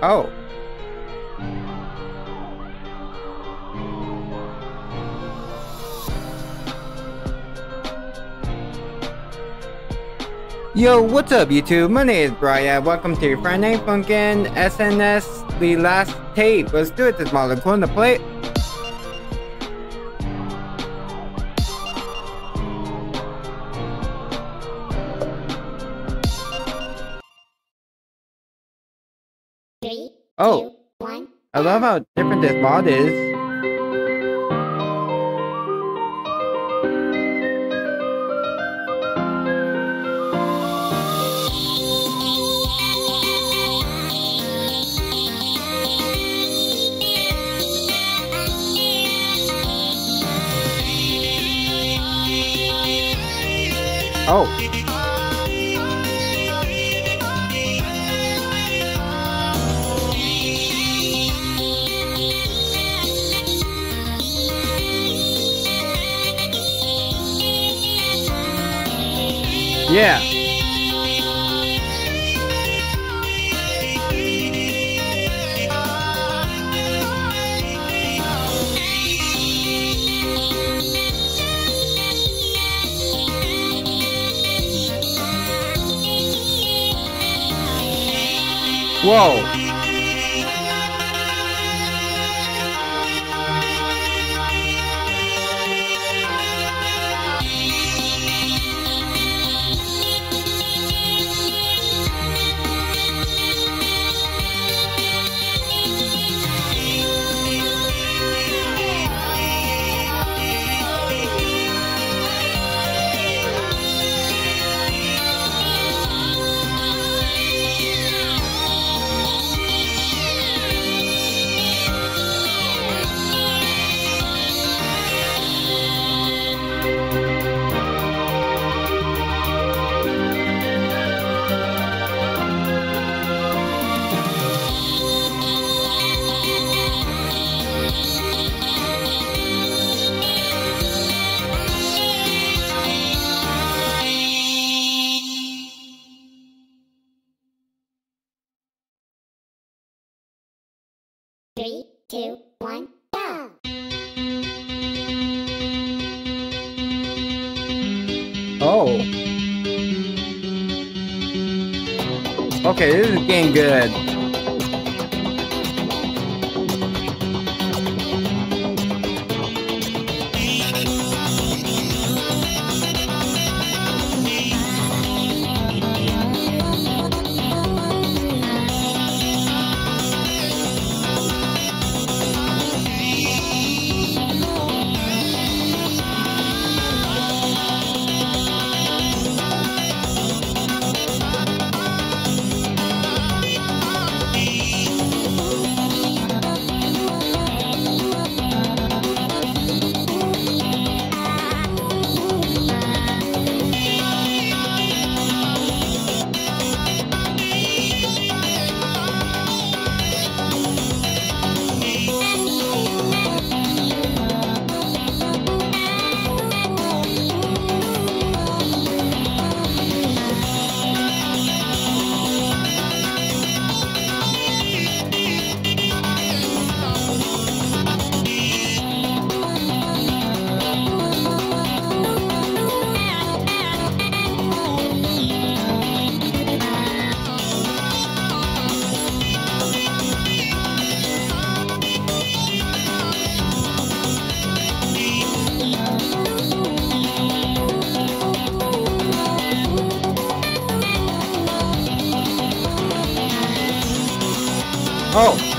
Oh. Yo, what's up YouTube? My name is Bryai. Welcome to Friday Funkin' SNS, the last tape. Let's do it this model. Cool the play. Oh, two, one. I love how different this mod is. Oh. Yeah. Whoa. Two, one. Oh. Okay, this is getting good. Oh.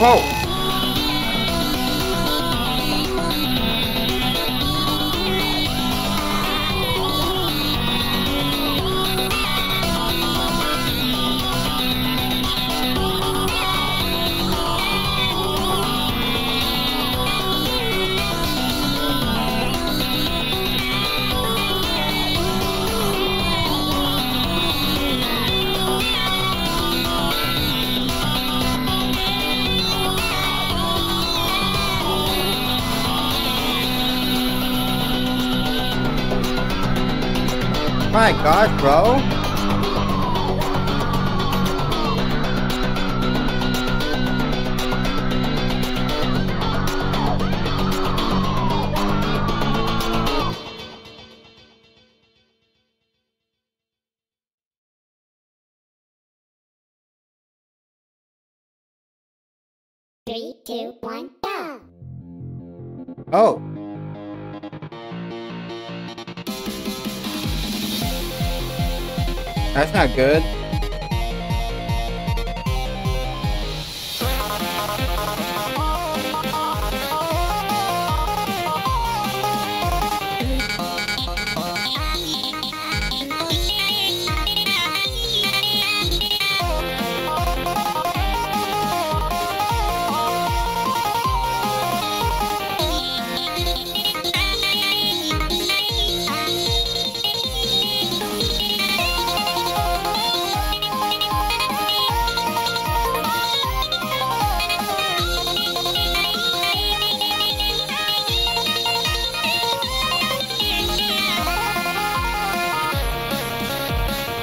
Whoa! My gosh, bro. Three, two, one, go! Oh. That's not good.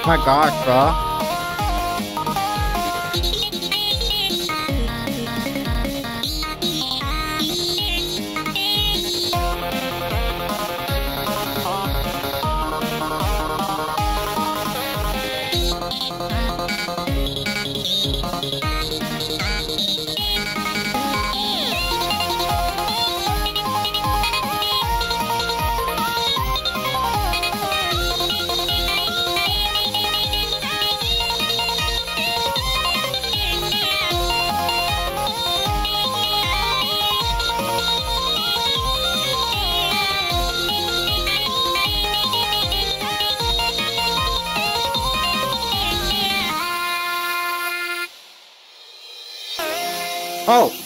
My gosh, bro. Oh.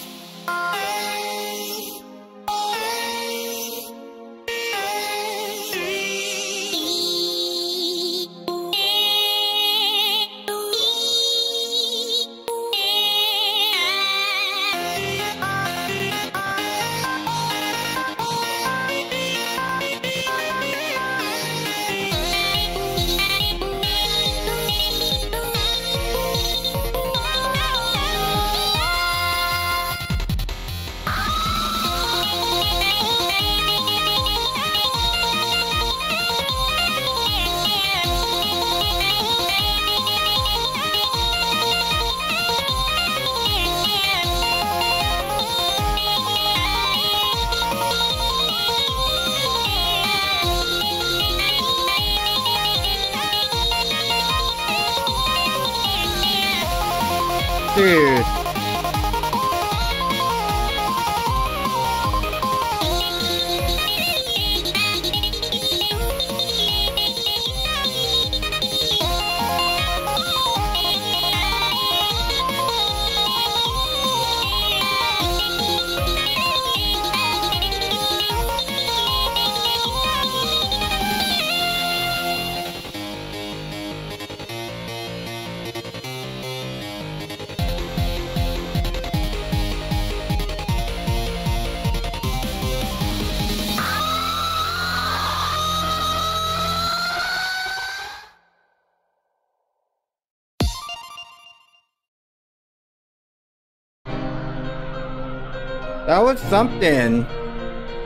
That was something.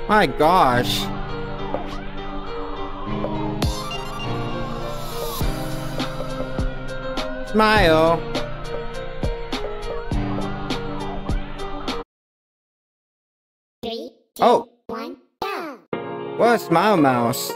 My gosh. Smile. Three, two, Oh. one, go! What a smile mouse.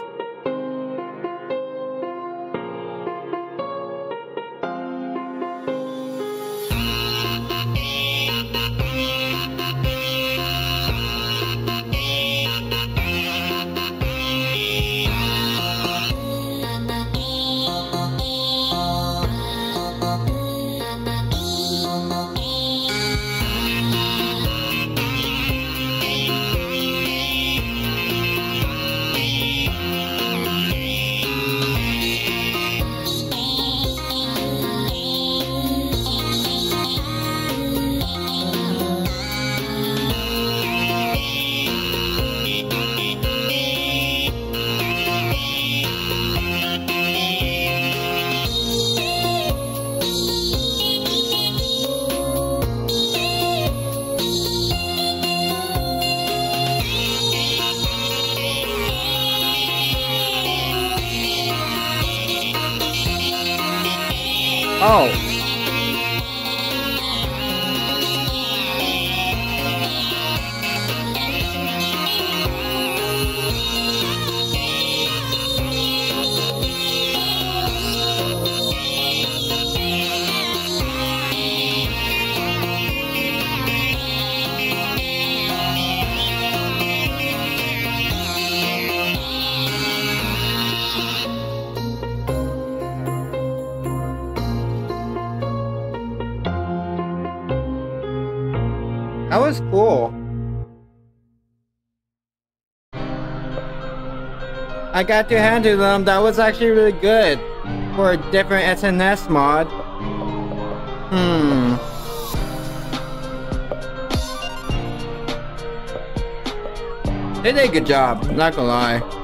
Oh. I got to hand to them. That was actually really good for a different SNS mod. Hmm. They did a good job, not gonna lie.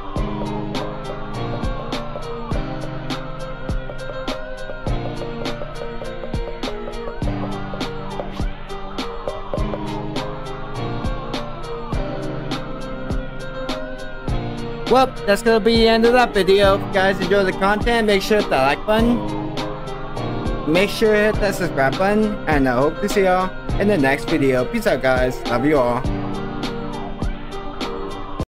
Well, that's gonna be the end of that video. If you guys enjoy the content, make sure to hit that like button. Make sure to hit that subscribe button. And I hope to see y'all in the next video. Peace out, guys. Love you all.